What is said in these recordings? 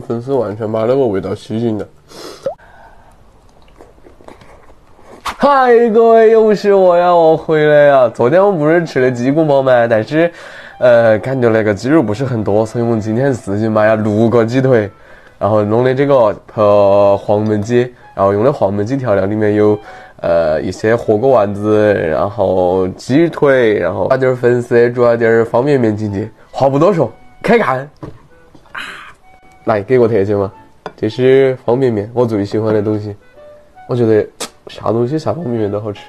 粉丝完全把那个味道吸进了。嗨，各位，又是我呀，我回来呀。昨天我不是吃了鸡骨煲吗？但是，呃，感觉那个鸡肉不是很多，所以我们今天自己买了六个鸡腿，然后弄的这个呃黄焖鸡，然后用的黄焖鸡调料里面有呃一些火锅丸子，然后鸡腿，然后加点粉丝，煮了点方便面进去。话不多说，开干！来，给个特写嘛，这是方便面，我最喜欢的东西，我觉得。啥东西啥方便面都好吃。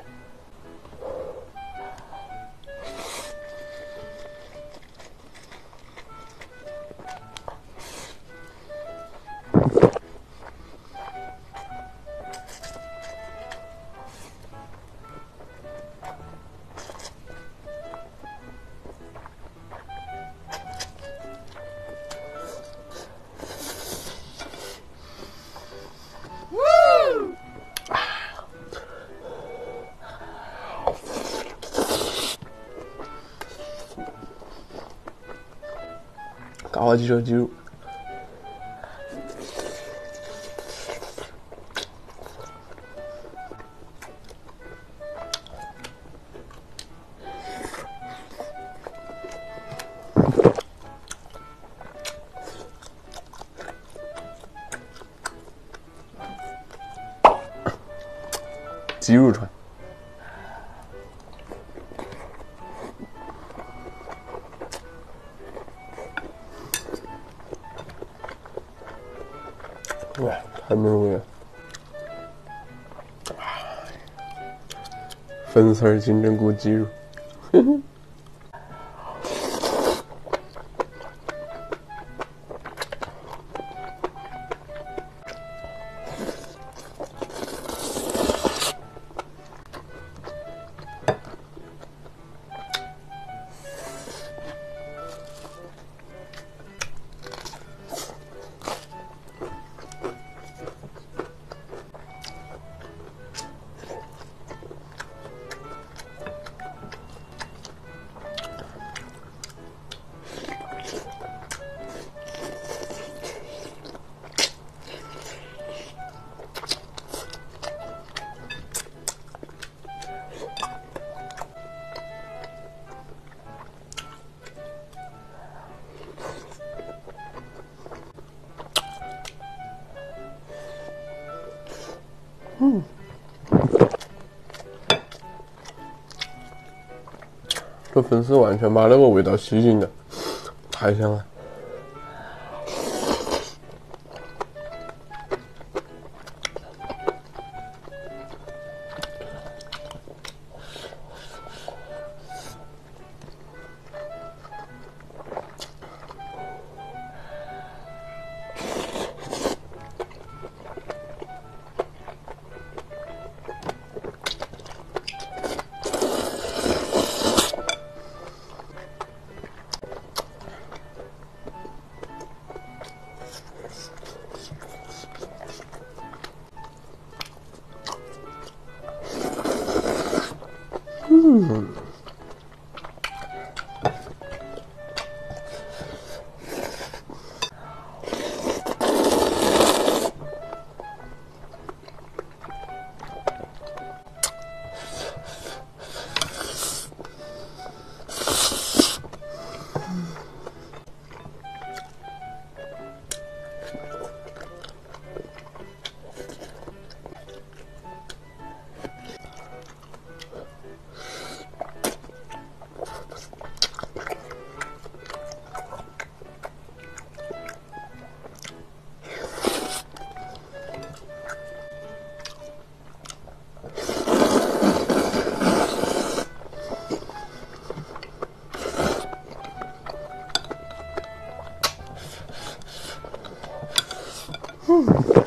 高级肉鸡肉，鸡肉串。哇，太美味了！粉丝儿金针菇鸡肉。哼 哼嗯，这粉丝完全把那个味道吸进了，太香了。嗯。Whew.